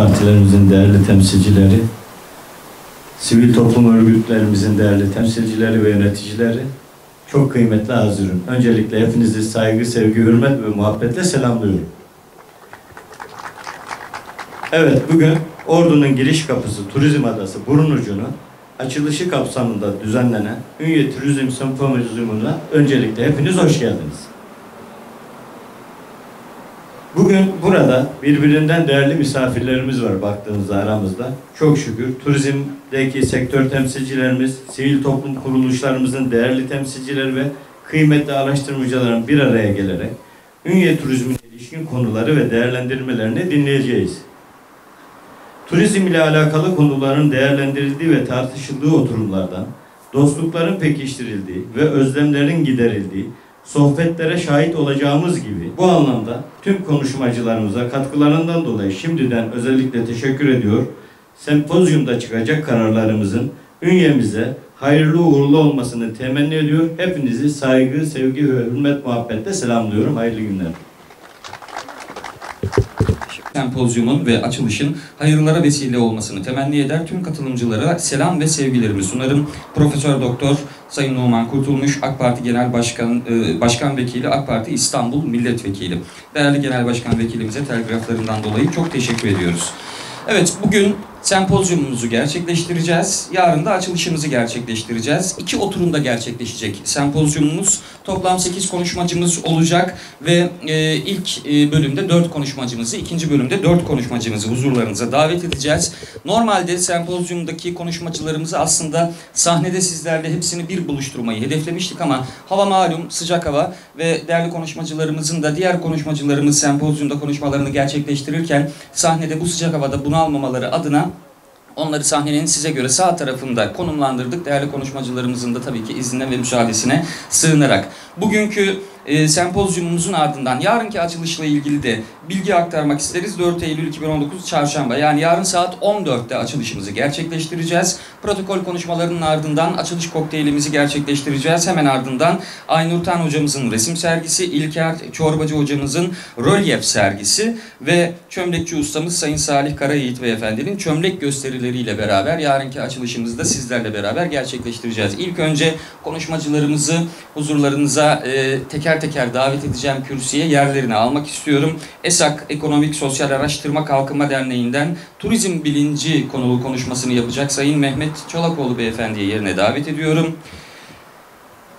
partilerimizin değerli temsilcileri, sivil toplum örgütlerimizin değerli temsilcileri ve yöneticileri, çok kıymetli hazırım. Öncelikle hepinizi saygı, sevgi, hürmet ve muhabbetle selamlıyorum. Evet, bugün Ordu'nun giriş kapısı Turizm Adası Burnucu'nun açılışı kapsamında düzenlenen Ünye Turizm Sempozyumuna öncelikle hepiniz hoş geldiniz. Bugün burada birbirinden değerli misafirlerimiz var baktığımızda aramızda. Çok şükür turizmdeki sektör temsilcilerimiz, sivil toplum kuruluşlarımızın değerli temsilcileri ve kıymetli araştırmacıların bir araya gelerek Ünye turizmine ilişkin konuları ve değerlendirmelerini dinleyeceğiz. Turizm ile alakalı konuların değerlendirildiği ve tartışıldığı oturumlardan, dostlukların pekiştirildiği ve özlemlerin giderildiği, sohbetlere şahit olacağımız gibi bu anlamda tüm konuşmacılarımıza katkılarından dolayı şimdiden özellikle teşekkür ediyor. Sempozyumda çıkacak kararlarımızın ünyemize hayırlı uğurlu olmasını temenni ediyor. Hepinizi saygı, sevgi ve hürmet muhabbetle selamlıyorum. Hayırlı günler. Sempozyumun ve açılışın hayırlara vesile olmasını temenni eder. Tüm katılımcılara selam ve sevgilerimi sunarım. Profesör Doktor Sayın Numan Kurtulmuş, AK Parti Genel Başkan e, Başkan Vekili, AK Parti İstanbul Milletvekili. Değerli Genel Başkan Vekilimize telgraflarından dolayı çok teşekkür ediyoruz. Evet, bugün sempozyumumuzu gerçekleştireceğiz. Yarın da açılışımızı gerçekleştireceğiz. İki oturumda gerçekleşecek sempozyumumuz. Toplam 8 konuşmacımız olacak ve e, ilk e, bölümde 4 konuşmacımızı, ikinci bölümde 4 konuşmacımızı huzurlarınıza davet edeceğiz. Normalde sempozyumdaki konuşmacılarımızı aslında sahnede sizlerle hepsini bir buluşturmayı hedeflemiştik ama hava malum, sıcak hava ve değerli konuşmacılarımızın da diğer konuşmacılarımız sempozyumda konuşmalarını gerçekleştirirken sahnede bu sıcak havada bunalmamaları adına Onları sahnenin size göre sağ tarafında konumlandırdık. Değerli konuşmacılarımızın da tabii ki iznine ve müsaadesine sığınarak. Bugünkü e, sempozyumumuzun ardından yarınki açılışla ilgili de bilgi aktarmak isteriz. 4 Eylül 2019 Çarşamba yani yarın saat 14'te açılışımızı gerçekleştireceğiz. Protokol konuşmalarının ardından açılış kokteylimizi gerçekleştireceğiz. Hemen ardından Aynur Tan hocamızın resim sergisi, İlker Çorbacı hocamızın rölyef sergisi ve çömlekçi ustamız Sayın Salih Karayiğit Beyefendinin çömlek gösterileriyle beraber yarınki açılışımızı da sizlerle beraber gerçekleştireceğiz. İlk önce konuşmacılarımızı huzurlarınıza e, teker teker davet edeceğim kürsüye yerlerini almak istiyorum. ESAK Ekonomik Sosyal Araştırma Kalkınma Derneği'nden turizm bilinci konulu konuşmasını yapacak Sayın Mehmet Çolakoğlu Beyefendi'ye yerine davet ediyorum.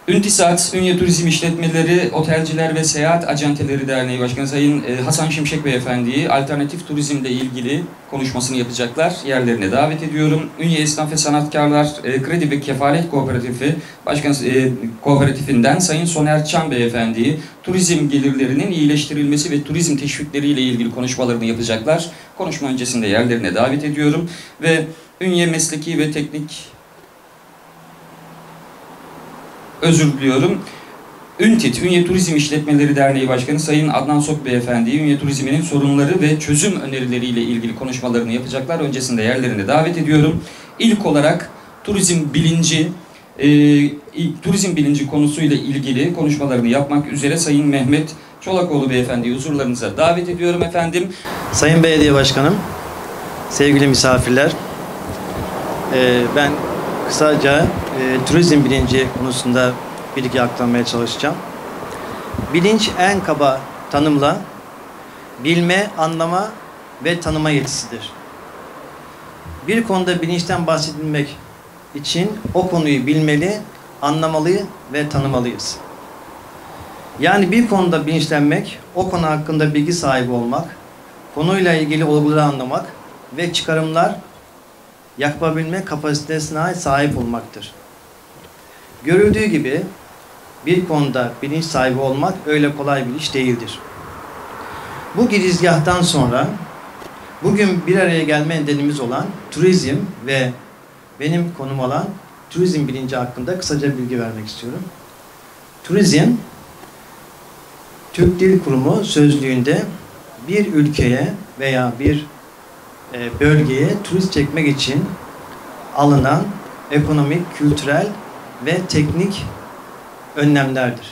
Üntisat, Ünye Turizm İşletmeleri, Otelciler ve Seyahat Acenteleri Derneği Başkanı Sayın e, Hasan Şimşek Beyefendi'yi alternatif turizmle ilgili konuşmasını yapacaklar. Yerlerine davet ediyorum. Ünye Esnaf ve Sanatkarlar e, Kredi ve Kefalet Kooperatifi Başkan e, Kooperatifinden Sayın Soner Çam Beyefendi'yi turizm gelirlerinin iyileştirilmesi ve turizm teşvikleriyle ilgili konuşmalarını yapacaklar. Konuşma öncesinde yerlerine davet ediyorum ve Ünye Mesleki ve Teknik özür diliyorum. Üntit, Ünye Turizm İşletmeleri Derneği Başkanı Sayın Adnan Sok Beyefendi'yi Ünye Turizminin sorunları ve çözüm önerileriyle ilgili konuşmalarını yapacaklar. Öncesinde yerlerine davet ediyorum. İlk olarak turizm bilinci, e, turizm bilinci konusuyla ilgili konuşmalarını yapmak üzere Sayın Mehmet Çolakoğlu Beyefendi'yi huzurlarınıza davet ediyorum efendim. Sayın Belediye Başkanım, sevgili misafirler, e, ben kısaca e, turizm bilinci konusunda bilgi aktarmaya çalışacağım. Bilinç en kaba tanımla bilme, anlama ve tanıma yetisidir. Bir konuda bilinçten bahsedilmek için o konuyu bilmeli, anlamalı ve tanımalıyız. Yani bir konuda bilinçlenmek, o konu hakkında bilgi sahibi olmak, konuyla ilgili olguları anlamak ve çıkarımlar yapabilme kapasitesine sahip olmaktır. Görüldüğü gibi bir konuda bilinç sahibi olmak öyle kolay bir iş değildir. Bu girizgahtan sonra bugün bir araya gelme nedenimiz olan turizm ve benim konum olan turizm bilinci hakkında kısaca bilgi vermek istiyorum. Turizm, Türk Dil Kurumu sözlüğünde bir ülkeye veya bir e, bölgeye turist çekmek için alınan ekonomik, kültürel ve teknik önlemlerdir.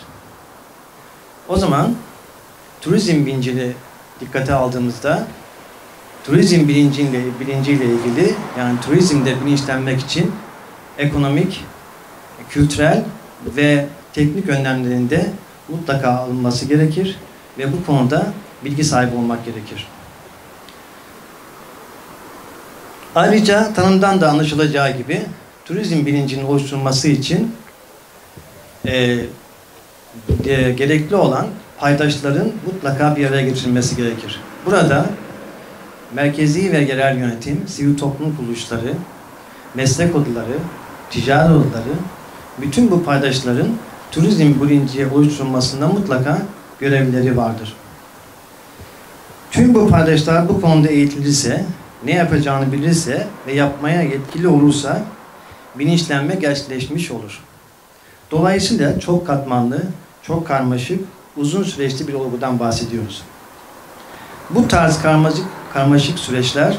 O zaman turizm bincini dikkate aldığımızda turizm bilinciyle, bilinciyle ilgili yani turizmde bilinçlenmek için ekonomik, kültürel ve teknik önlemlerinde mutlaka alınması gerekir ve bu konuda bilgi sahibi olmak gerekir. Ayrıca tanımdan da anlaşılacağı gibi turizm bilincinin oluşturulması için e, e, gerekli olan paydaşların mutlaka bir araya getirilmesi gerekir. Burada merkezi ve yerel yönetim, sivil toplum kuruluşları, meslek odaları, ticaret odaları, bütün bu paydaşların turizm bilinci oluşturulmasında mutlaka görevleri vardır. Tüm bu paydaşlar bu konuda eğitilirse, ne yapacağını bilirse ve yapmaya yetkili olursa bilinçlenme gerçekleşmiş olur. Dolayısıyla çok katmanlı, çok karmaşık, uzun süreçli bir olgudan bahsediyoruz. Bu tarz karmaşık, karmaşık süreçler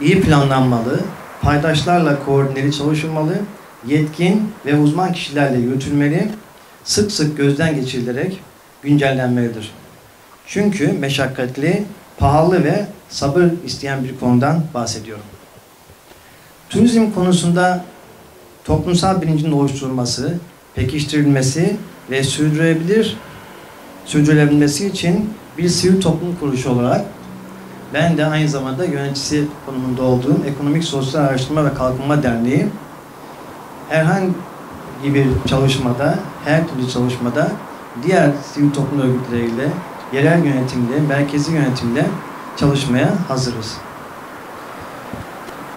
iyi planlanmalı, paydaşlarla koordineli çalışılmalı, yetkin ve uzman kişilerle yürütülmeli, sık sık gözden geçirilerek güncellenmelidir. Çünkü meşakkatli, pahalı ve sabır isteyen bir konudan bahsediyorum. Turizm konusunda toplumsal bilincin oluşturulması, pekiştirilmesi ve sürdürülebilir sürdürülebilmesi için bir sivil toplum kuruluşu olarak ben de aynı zamanda yöneticisi konumunda olduğum Ekonomik Sosyal Araştırma ve Kalkınma Derneği herhangi bir çalışmada, her türlü çalışmada diğer sivil toplum örgütleriyle, yerel yönetimle, merkezi yönetimle çalışmaya hazırız.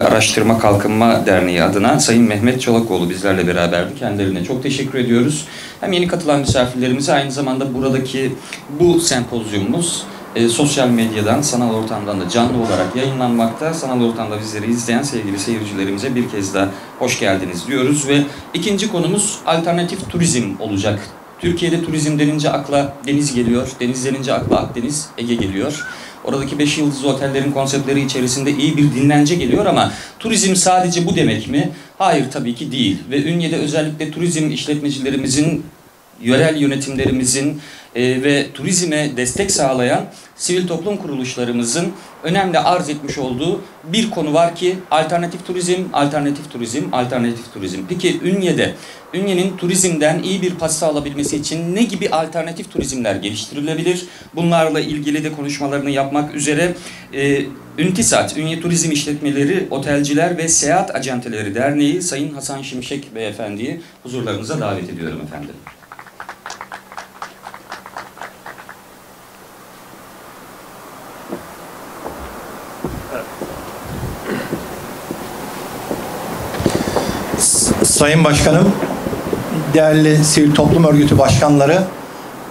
Araştırma Kalkınma Derneği adına Sayın Mehmet Çolakoğlu bizlerle beraberdi. Kendilerine çok teşekkür ediyoruz. Hem yeni katılan misafirlerimize aynı zamanda buradaki bu sempozyumumuz e, sosyal medyadan, sanal ortamdan da canlı olarak yayınlanmakta. Sanal ortamda bizleri izleyen sevgili seyircilerimize bir kez daha hoş geldiniz diyoruz ve ikinci konumuz alternatif turizm olacak. Türkiye'de turizm denince akla deniz geliyor, deniz denince akla Akdeniz, Ege geliyor. Oradaki 5 yıldızlı otellerin konseptleri içerisinde iyi bir dinlence geliyor ama turizm sadece bu demek mi? Hayır tabii ki değil. Ve Ünye'de özellikle turizm işletmecilerimizin, yerel yönetimlerimizin e, ve turizme destek sağlayan sivil toplum kuruluşlarımızın önemli arz etmiş olduğu bir konu var ki alternatif turizm, alternatif turizm, alternatif turizm. Peki Ünye'de, Ünye'nin turizmden iyi bir pasta alabilmesi için ne gibi alternatif turizmler geliştirilebilir? Bunlarla ilgili de konuşmalarını yapmak üzere e, Üntisat, Ünye Turizm İşletmeleri, Otelciler ve Seyahat Acenteleri Derneği Sayın Hasan Şimşek Beyefendi'yi huzurlarınıza davet ediyorum efendim. Sayın Başkanım, değerli sivil toplum örgütü başkanları,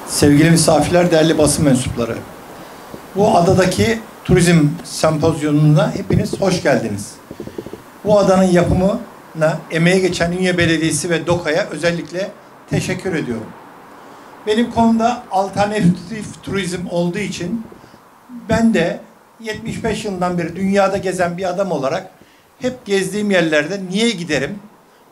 sevgili misafirler, değerli basın mensupları. Bu adadaki turizm sempozyumuna hepiniz hoş geldiniz. Bu adanın yapımına emeğe geçen Ünye Belediyesi ve DOKA'ya özellikle teşekkür ediyorum. Benim konumda alternatif turizm olduğu için ben de 75 yılından beri dünyada gezen bir adam olarak hep gezdiğim yerlerde niye giderim,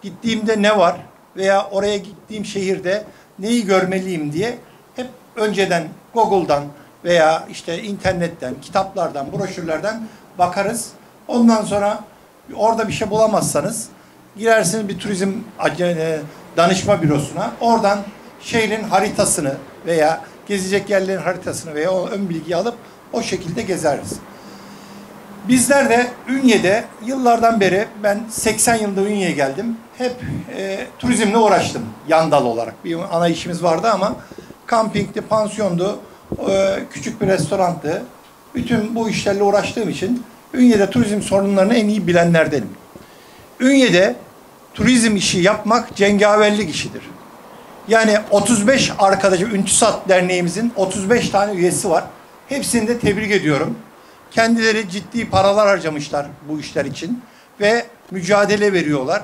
gittiğimde ne var veya oraya gittiğim şehirde neyi görmeliyim diye hep önceden Google'dan veya işte internetten, kitaplardan, broşürlerden bakarız. Ondan sonra orada bir şey bulamazsanız girersiniz bir turizm e, danışma bürosuna. Oradan şehrin haritasını veya gezecek yerlerin haritasını veya o ön bilgiyi alıp o şekilde gezeriz. Bizler de Ünye'de yıllardan beri ben 80 yılda Ünye'ye geldim. Hep e, turizmle uğraştım yan dal olarak. Bir ana işimiz vardı ama kampingdi, pansiyondu, e, küçük bir restoranttı. Bütün bu işlerle uğraştığım için Ünye'de turizm sorunlarını en iyi bilenlerdenim. Ünye'de turizm işi yapmak cengaverlik işidir. Yani 35 arkadaşı, Üntüsat Derneğimizin 35 tane üyesi var. Hepsini de tebrik ediyorum. Kendileri ciddi paralar harcamışlar bu işler için ve mücadele veriyorlar.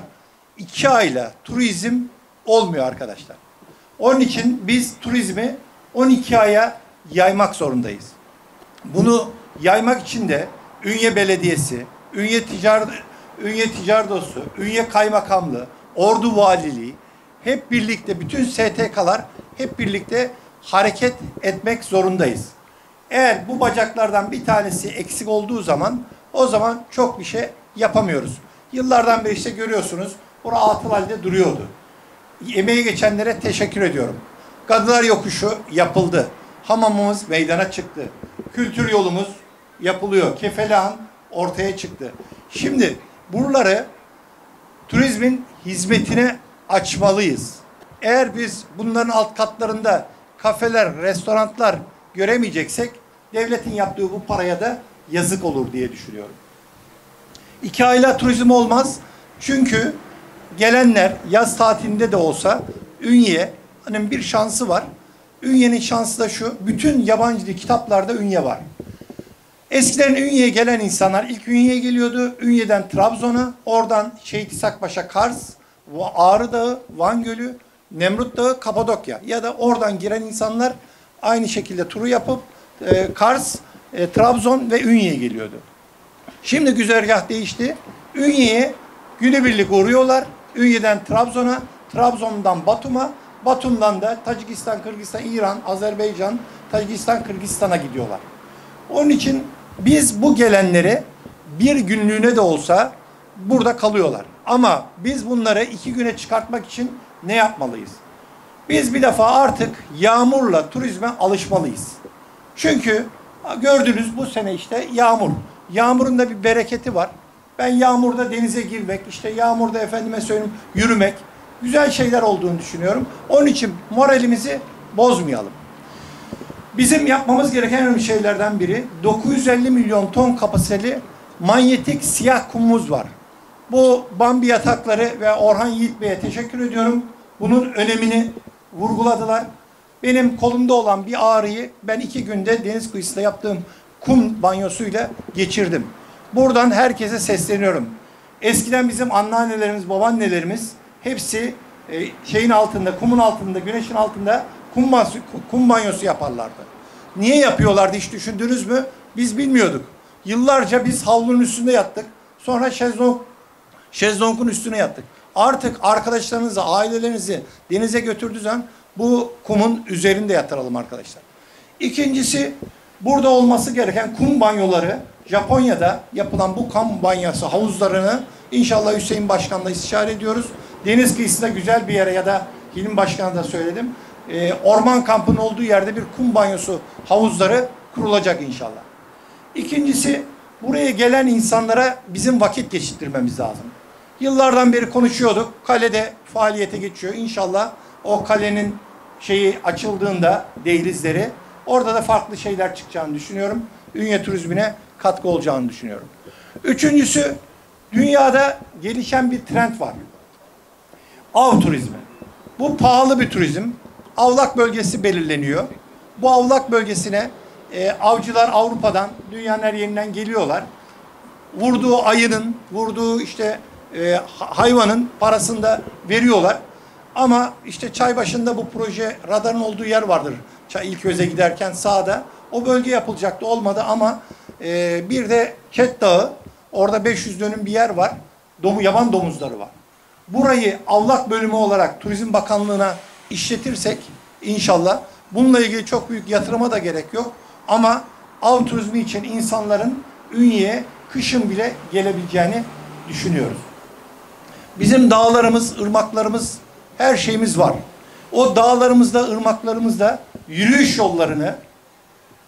İki ayla turizm olmuyor arkadaşlar. Onun için biz turizmi 12 aya yaymak zorundayız. Bunu yaymak için de Ünye Belediyesi, Ünye Ticaret Ünye Ticaret Odası, Ünye Kaymakamlığı, Ordu Valiliği hep birlikte bütün STK'lar hep birlikte hareket etmek zorundayız. Eğer bu bacaklardan bir tanesi eksik olduğu zaman o zaman çok bir şey yapamıyoruz. Yıllardan beri işte görüyorsunuz bura atıl halde duruyordu. Emeği geçenlere teşekkür ediyorum. Kadılar Yokuşu yapıldı. Hamamımız meydana çıktı. Kültür yolumuz yapılıyor. Kefelihan ortaya çıktı. Şimdi buraları turizmin hizmetine açmalıyız. Eğer biz bunların alt katlarında kafeler, restoranlar göremeyeceksek devletin yaptığı bu paraya da yazık olur diye düşünüyorum. İki ayla turizm olmaz. Çünkü gelenler yaz tatilinde de olsa Ünye'ye hani bir şansı var. Ünye'nin şansı da şu. Bütün yabancı dil kitaplarda Ünye var. Eskiden Ünye'ye gelen insanlar ilk Ünye'ye geliyordu. Ünye'den Trabzon'a, oradan Şehit İshak Paşa Kars, Ağrı Dağı, Van Gölü, Nemrut Dağı, Kapadokya. Ya da oradan giren insanlar aynı şekilde turu yapıp e, Kars, e, Trabzon ve Ünye'ye geliyordu. Şimdi güzergah değişti. Ünye'ye günübirlik uğruyorlar. Ünye'den Trabzon'a, Trabzon'dan Batum'a, Batum'dan da Tacikistan, Kırgızistan, İran, Azerbaycan, Tacikistan, Kırgızistan'a gidiyorlar. Onun için biz bu gelenleri bir günlüğüne de olsa burada kalıyorlar. Ama biz bunları iki güne çıkartmak için ne yapmalıyız? Biz bir defa artık yağmurla turizme alışmalıyız. Çünkü gördünüz bu sene işte yağmur. Yağmurun da bir bereketi var. Ben yağmurda denize girmek, işte yağmurda efendime söyleyeyim yürümek güzel şeyler olduğunu düşünüyorum. Onun için moralimizi bozmayalım. Bizim yapmamız gereken en önemli şeylerden biri 950 milyon ton kapasiteli manyetik siyah kumumuz var. Bu Bambi yatakları ve Orhan Yiğit Bey'e teşekkür ediyorum. Bunun önemini vurguladılar. Benim kolumda olan bir ağrıyı ben iki günde deniz kıyısında yaptığım kum banyosuyla geçirdim. Buradan herkese sesleniyorum. Eskiden bizim anneannelerimiz, babaannelerimiz hepsi e, şeyin altında, kumun altında, güneşin altında kum, banyosu, kum banyosu yaparlardı. Niye yapıyorlardı hiç düşündünüz mü? Biz bilmiyorduk. Yıllarca biz havlunun üstünde yattık. Sonra şezlong, şezlongun üstüne yattık. Artık arkadaşlarınızı, ailelerinizi denize götürdüğü zaman bu kumun üzerinde yatıralım arkadaşlar. İkincisi burada olması gereken kum banyoları Japonya'da yapılan bu kum banyosu havuzlarını inşallah Hüseyin Başkan'la istişare ediyoruz. Deniz kıyısında güzel bir yere ya da Hilmi Başkan'a da söyledim. Ee, orman kampının olduğu yerde bir kum banyosu havuzları kurulacak inşallah. İkincisi buraya gelen insanlara bizim vakit geçirtmemiz lazım. Yıllardan beri konuşuyorduk. Kalede faaliyete geçiyor. İnşallah o kalenin şeyi açıldığında dehlizleri orada da farklı şeyler çıkacağını düşünüyorum. Ünye turizmine katkı olacağını düşünüyorum. Üçüncüsü dünyada gelişen bir trend var. Av turizmi. Bu pahalı bir turizm. Avlak bölgesi belirleniyor. Bu avlak bölgesine e, avcılar Avrupa'dan, dünyanın her yerinden geliyorlar. Vurduğu ayının, vurduğu işte e, hayvanın parasını da veriyorlar. Ama işte çay başında bu proje radarın olduğu yer vardır. Çay ilk öze giderken sağda. O bölge yapılacaktı olmadı ama e, bir de Ket Dağı orada 500 dönüm bir yer var. Domu, yaban domuzları var. Burayı avlak bölümü olarak Turizm Bakanlığı'na işletirsek inşallah bununla ilgili çok büyük yatırıma da gerek yok. Ama av turizmi için insanların Ünye'ye kışın bile gelebileceğini düşünüyoruz. Bizim dağlarımız, ırmaklarımız, her şeyimiz var. O dağlarımızda, ırmaklarımızda yürüyüş yollarını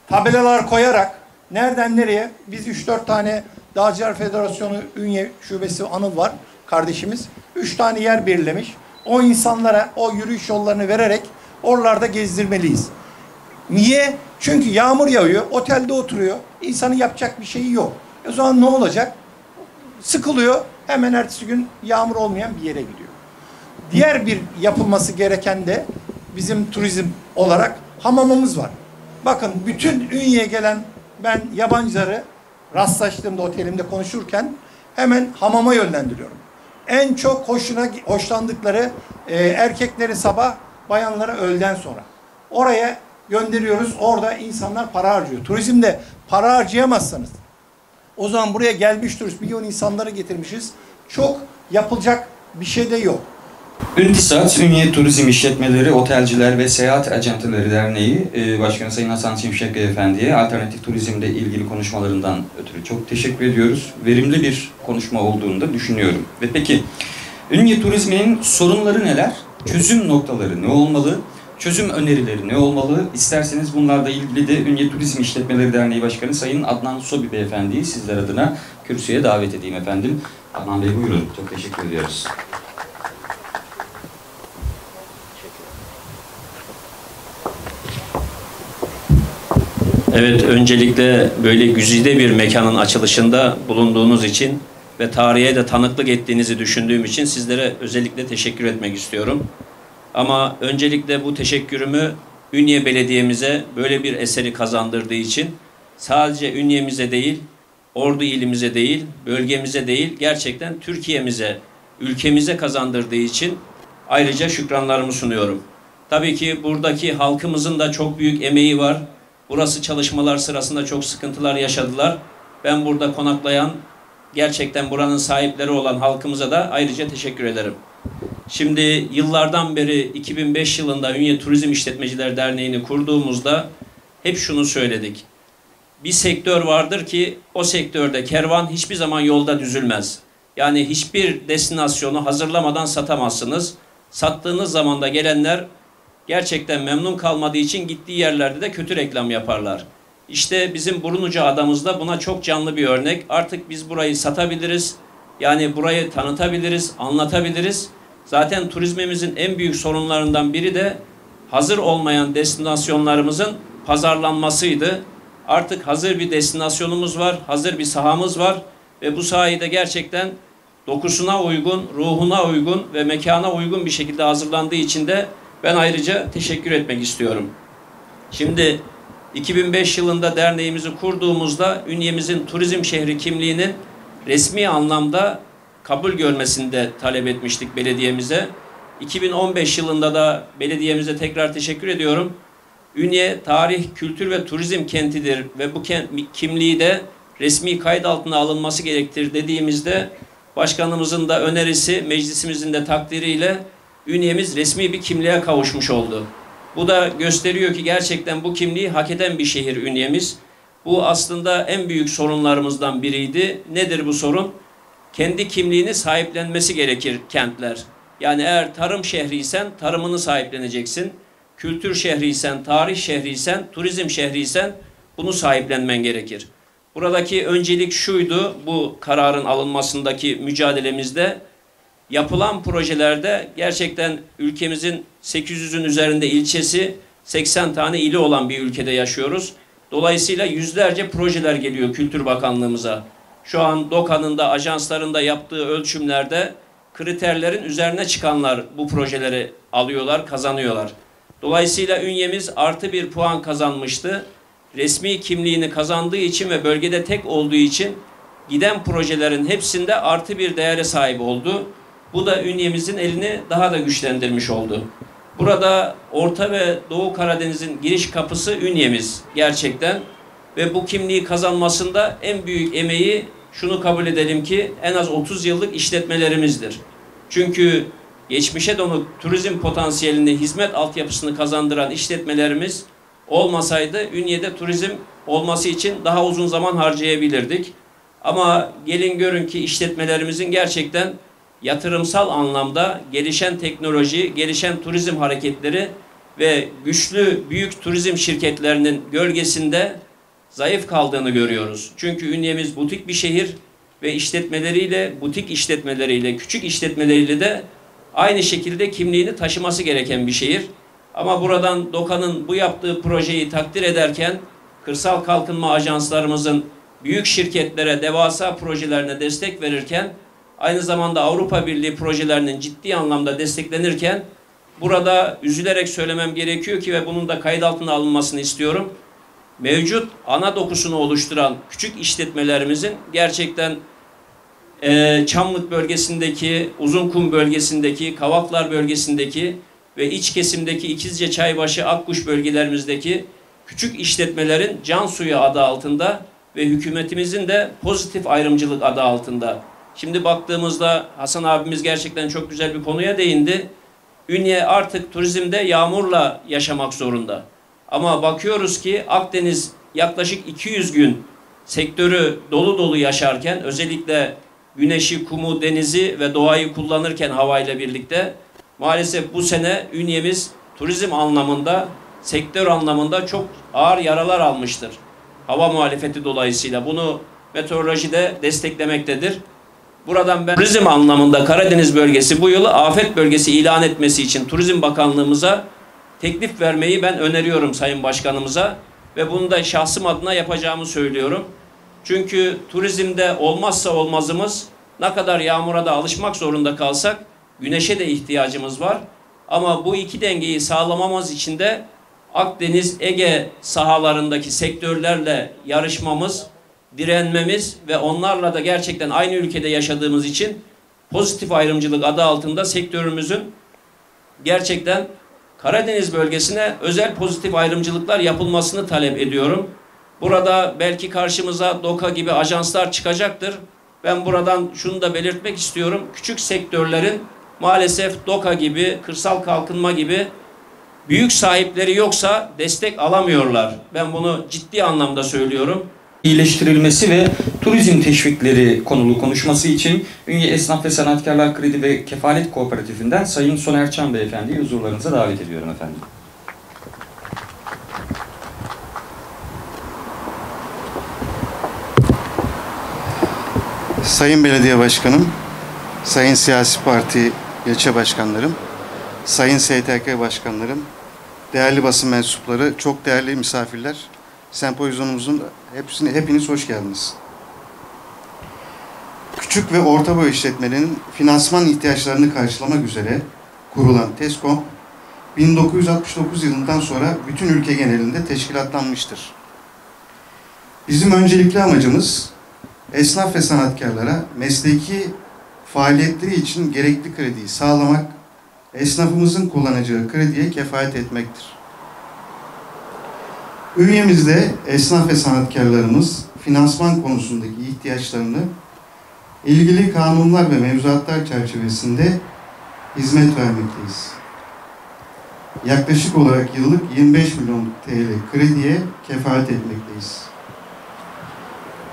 tabelalar koyarak nereden nereye biz 3-4 tane Dağcılar Federasyonu Ünye Şubesi Anıl var kardeşimiz. 3 tane yer belirlemiş. O insanlara o yürüyüş yollarını vererek oralarda gezdirmeliyiz. Niye? Çünkü yağmur yağıyor, otelde oturuyor. İnsanın yapacak bir şeyi yok. E o zaman ne olacak? Sıkılıyor, hemen ertesi gün yağmur olmayan bir yere gidiyor. Diğer bir yapılması gereken de bizim turizm olarak hamamımız var. Bakın bütün Ünye'ye gelen ben yabancıları rastlaştığımda otelimde konuşurken hemen hamama yönlendiriyorum. En çok hoşuna hoşlandıkları e, erkekleri sabah, bayanları öğleden sonra. Oraya gönderiyoruz. Orada insanlar para harcıyor. Turizmde para harcayamazsanız o zaman buraya gelmiş turist milyon insanları getirmişiz. Çok yapılacak bir şey de yok. Üntisat, Ünye Turizm İşletmeleri, Otelciler ve Seyahat Acenteleri Derneği e, Başkanı Sayın Hasan Şimşek Beyefendi'ye alternatif turizmle ilgili konuşmalarından ötürü çok teşekkür ediyoruz. Verimli bir konuşma olduğunu da düşünüyorum. Ve peki, Ünye Turizmi'nin sorunları neler? Çözüm noktaları ne olmalı? Çözüm önerileri ne olmalı? İsterseniz bunlarla ilgili de Ünye Turizm İşletmeleri Derneği Başkanı Sayın Adnan Sobi Beyefendi'yi sizler adına kürsüye davet edeyim efendim. Adnan Bey buyurun. Çok teşekkür ediyoruz. Evet, öncelikle böyle güzide bir mekanın açılışında bulunduğunuz için ve tarihe de tanıklık ettiğinizi düşündüğüm için sizlere özellikle teşekkür etmek istiyorum. Ama öncelikle bu teşekkürümü Ünye Belediye'mize böyle bir eseri kazandırdığı için sadece Ünye'mize değil, Ordu ilimize değil, bölgemize değil, gerçekten Türkiye'mize, ülkemize kazandırdığı için ayrıca şükranlarımı sunuyorum. Tabii ki buradaki halkımızın da çok büyük emeği var. Burası çalışmalar sırasında çok sıkıntılar yaşadılar. Ben burada konaklayan, gerçekten buranın sahipleri olan halkımıza da ayrıca teşekkür ederim. Şimdi yıllardan beri 2005 yılında Ünye Turizm İşletmeciler Derneği'ni kurduğumuzda hep şunu söyledik. Bir sektör vardır ki o sektörde kervan hiçbir zaman yolda düzülmez. Yani hiçbir destinasyonu hazırlamadan satamazsınız. Sattığınız zaman da gelenler gerçekten memnun kalmadığı için gittiği yerlerde de kötü reklam yaparlar. İşte bizim Burnuca adamızda buna çok canlı bir örnek. Artık biz burayı satabiliriz. Yani burayı tanıtabiliriz, anlatabiliriz. Zaten turizmimizin en büyük sorunlarından biri de hazır olmayan destinasyonlarımızın pazarlanmasıydı. Artık hazır bir destinasyonumuz var, hazır bir sahamız var ve bu sahayı da gerçekten dokusuna uygun, ruhuna uygun ve mekana uygun bir şekilde hazırlandığı için de ben ayrıca teşekkür etmek istiyorum. Şimdi 2005 yılında derneğimizi kurduğumuzda Ünye'mizin turizm şehri kimliğinin resmi anlamda kabul görmesini de talep etmiştik belediyemize. 2015 yılında da belediyemize tekrar teşekkür ediyorum. Ünye tarih, kültür ve turizm kentidir ve bu kent, kimliği de resmi kayıt altına alınması gerektir dediğimizde başkanımızın da önerisi, meclisimizin de takdiriyle Ünye'miz resmi bir kimliğe kavuşmuş oldu. Bu da gösteriyor ki gerçekten bu kimliği hak eden bir şehir Ünye'miz. Bu aslında en büyük sorunlarımızdan biriydi. Nedir bu sorun? Kendi kimliğini sahiplenmesi gerekir kentler. Yani eğer tarım şehriysen tarımını sahipleneceksin. Kültür şehriysen, tarih şehriysen, turizm şehriysen bunu sahiplenmen gerekir. Buradaki öncelik şuydu bu kararın alınmasındaki mücadelemizde yapılan projelerde gerçekten ülkemizin 800'ün üzerinde ilçesi, 80 tane ili olan bir ülkede yaşıyoruz. Dolayısıyla yüzlerce projeler geliyor Kültür Bakanlığımıza. Şu an DOKA'nın da ajansların da yaptığı ölçümlerde kriterlerin üzerine çıkanlar bu projeleri alıyorlar, kazanıyorlar. Dolayısıyla ünyemiz artı bir puan kazanmıştı. Resmi kimliğini kazandığı için ve bölgede tek olduğu için giden projelerin hepsinde artı bir değere sahip oldu. Bu da ünyemizin elini daha da güçlendirmiş oldu. Burada Orta ve Doğu Karadeniz'in giriş kapısı ünyemiz gerçekten. Ve bu kimliği kazanmasında en büyük emeği şunu kabul edelim ki en az 30 yıllık işletmelerimizdir. Çünkü geçmişe dönük turizm potansiyelini, hizmet altyapısını kazandıran işletmelerimiz olmasaydı Ünye'de turizm olması için daha uzun zaman harcayabilirdik. Ama gelin görün ki işletmelerimizin gerçekten yatırımsal anlamda gelişen teknoloji, gelişen turizm hareketleri ve güçlü büyük turizm şirketlerinin gölgesinde zayıf kaldığını görüyoruz. Çünkü Ünye'miz butik bir şehir ve işletmeleriyle, butik işletmeleriyle, küçük işletmeleriyle de aynı şekilde kimliğini taşıması gereken bir şehir. Ama buradan DOKA'nın bu yaptığı projeyi takdir ederken kırsal kalkınma ajanslarımızın büyük şirketlere, devasa projelerine destek verirken aynı zamanda Avrupa Birliği projelerinin ciddi anlamda desteklenirken burada üzülerek söylemem gerekiyor ki ve bunun da kayıt altına alınmasını istiyorum. Mevcut ana dokusunu oluşturan küçük işletmelerimizin gerçekten e, Çamlık bölgesindeki, Uzunkum bölgesindeki, Kavaklar bölgesindeki ve iç kesimdeki İkizce Çaybaşı, Akkuş bölgelerimizdeki küçük işletmelerin can suyu adı altında ve hükümetimizin de pozitif ayrımcılık adı altında. Şimdi baktığımızda Hasan abimiz gerçekten çok güzel bir konuya değindi. Ünye artık turizmde yağmurla yaşamak zorunda. Ama bakıyoruz ki Akdeniz yaklaşık 200 gün sektörü dolu dolu yaşarken özellikle güneşi, kumu, denizi ve doğayı kullanırken havayla birlikte maalesef bu sene Ünye'miz turizm anlamında, sektör anlamında çok ağır yaralar almıştır. Hava muhalefeti dolayısıyla bunu meteoroloji de desteklemektedir. Buradan ben turizm anlamında Karadeniz bölgesi bu yılı afet bölgesi ilan etmesi için Turizm Bakanlığımıza teklif vermeyi ben öneriyorum Sayın Başkanımıza ve bunu da şahsım adına yapacağımı söylüyorum. Çünkü turizmde olmazsa olmazımız ne kadar yağmura da alışmak zorunda kalsak güneşe de ihtiyacımız var. Ama bu iki dengeyi sağlamamız için de Akdeniz, Ege sahalarındaki sektörlerle yarışmamız, direnmemiz ve onlarla da gerçekten aynı ülkede yaşadığımız için pozitif ayrımcılık adı altında sektörümüzün gerçekten Karadeniz bölgesine özel pozitif ayrımcılıklar yapılmasını talep ediyorum. Burada belki karşımıza DOKA gibi ajanslar çıkacaktır. Ben buradan şunu da belirtmek istiyorum. Küçük sektörlerin maalesef DOKA gibi, kırsal kalkınma gibi büyük sahipleri yoksa destek alamıyorlar. Ben bunu ciddi anlamda söylüyorum. İyileştirilmesi ve turizm teşvikleri konulu konuşması için Ünye Esnaf ve Sanatkarlar Kredi ve Kefalet Kooperatifinden Sayın Soner Çam Beyefendi'yi huzurlarınıza davet ediyorum efendim. Sayın Belediye Başkanım, Sayın Siyasi Parti ilçe başkanlarım, Sayın STK başkanlarım, değerli basın mensupları, çok değerli misafirler, sempozyumumuzun hepsine hepiniz hoş geldiniz. Küçük ve orta boy işletmelerin finansman ihtiyaçlarını karşılamak üzere kurulan TESCO, 1969 yılından sonra bütün ülke genelinde teşkilatlanmıştır. Bizim öncelikli amacımız esnaf ve sanatkarlara mesleki faaliyetleri için gerekli krediyi sağlamak, esnafımızın kullanacağı krediye kefalet etmektir. Ünyemizde esnaf ve sanatkarlarımız finansman konusundaki ihtiyaçlarını ilgili kanunlar ve mevzuatlar çerçevesinde hizmet vermekteyiz. Yaklaşık olarak yıllık 25 milyon TL krediye kefalet etmekteyiz.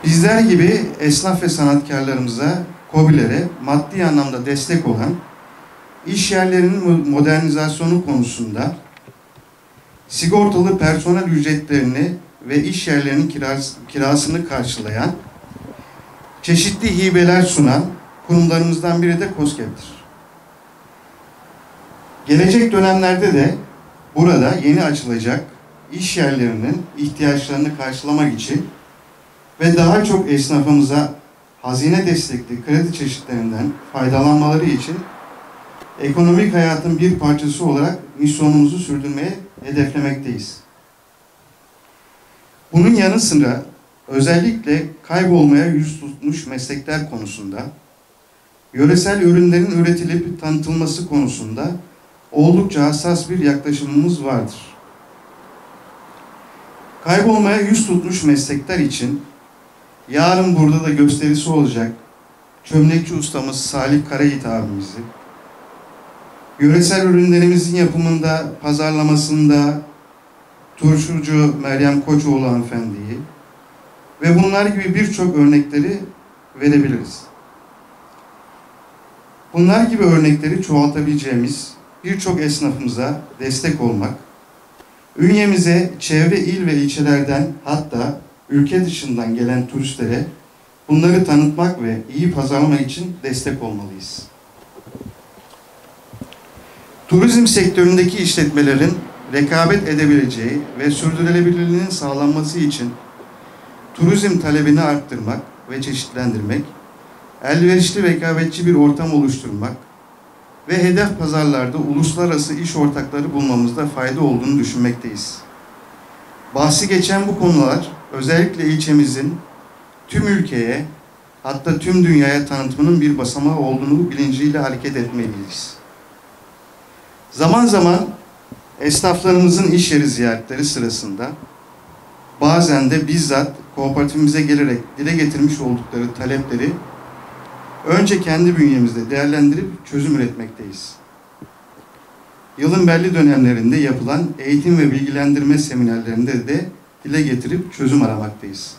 Bizler gibi esnaf ve sanatkarlarımıza, KOBİ'lere maddi anlamda destek olan iş yerlerinin modernizasyonu konusunda sigortalı personel ücretlerini ve iş yerlerinin kiras- kirasını karşılayan çeşitli hibeler sunan kurumlarımızdan biri de KOSGEB'tir. Gelecek dönemlerde de burada yeni açılacak iş yerlerinin ihtiyaçlarını karşılamak için ve daha çok esnafımıza hazine destekli kredi çeşitlerinden faydalanmaları için ekonomik hayatın bir parçası olarak misyonumuzu sürdürmeye hedeflemekteyiz. Bunun yanı sıra özellikle kaybolmaya yüz tutmuş meslekler konusunda, yöresel ürünlerin üretilip tanıtılması konusunda oldukça hassas bir yaklaşımımız vardır. Kaybolmaya yüz tutmuş meslekler için Yarın burada da gösterisi olacak. Çömlekçi ustamız Salih Karayiğit abimizi, yöresel ürünlerimizin yapımında, pazarlamasında turşucu Meryem Koçoğlu hanımefendiyi ve bunlar gibi birçok örnekleri verebiliriz. Bunlar gibi örnekleri çoğaltabileceğimiz birçok esnafımıza destek olmak, ünyemize çevre il ve ilçelerden hatta ülke dışından gelen turistlere bunları tanıtmak ve iyi pazarlamak için destek olmalıyız. Turizm sektöründeki işletmelerin rekabet edebileceği ve sürdürülebilirliğinin sağlanması için turizm talebini arttırmak ve çeşitlendirmek, elverişli rekabetçi bir ortam oluşturmak ve hedef pazarlarda uluslararası iş ortakları bulmamızda fayda olduğunu düşünmekteyiz. Bahsi geçen bu konular özellikle ilçemizin tüm ülkeye hatta tüm dünyaya tanıtımının bir basamağı olduğunu bilinciyle hareket etmeliyiz. Zaman zaman esnaflarımızın iş yeri ziyaretleri sırasında bazen de bizzat kooperatifimize gelerek dile getirmiş oldukları talepleri önce kendi bünyemizde değerlendirip çözüm üretmekteyiz. yılın belli dönemlerinde yapılan eğitim ve bilgilendirme seminerlerinde de dile getirip çözüm aramaktayız.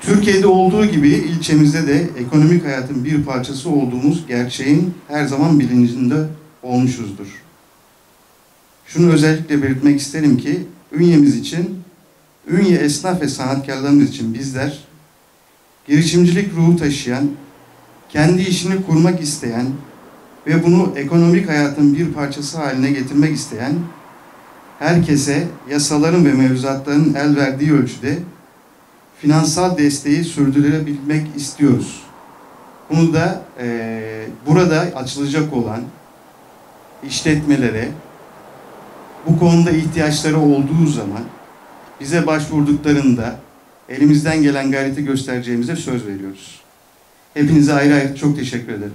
Türkiye'de olduğu gibi ilçemizde de ekonomik hayatın bir parçası olduğumuz gerçeğin her zaman bilincinde olmuşuzdur. Şunu özellikle belirtmek isterim ki Ünye'miz için, Ünye esnaf ve sanatkarlarımız için bizler girişimcilik ruhu taşıyan, kendi işini kurmak isteyen ve bunu ekonomik hayatın bir parçası haline getirmek isteyen herkese yasaların ve mevzuatların el verdiği ölçüde finansal desteği sürdürebilmek istiyoruz. Bunu da eee, burada açılacak olan işletmelere bu konuda ihtiyaçları olduğu zaman bize başvurduklarında elimizden gelen gayreti göstereceğimize söz veriyoruz. Hepinize ayrı ayrı çok teşekkür ederim.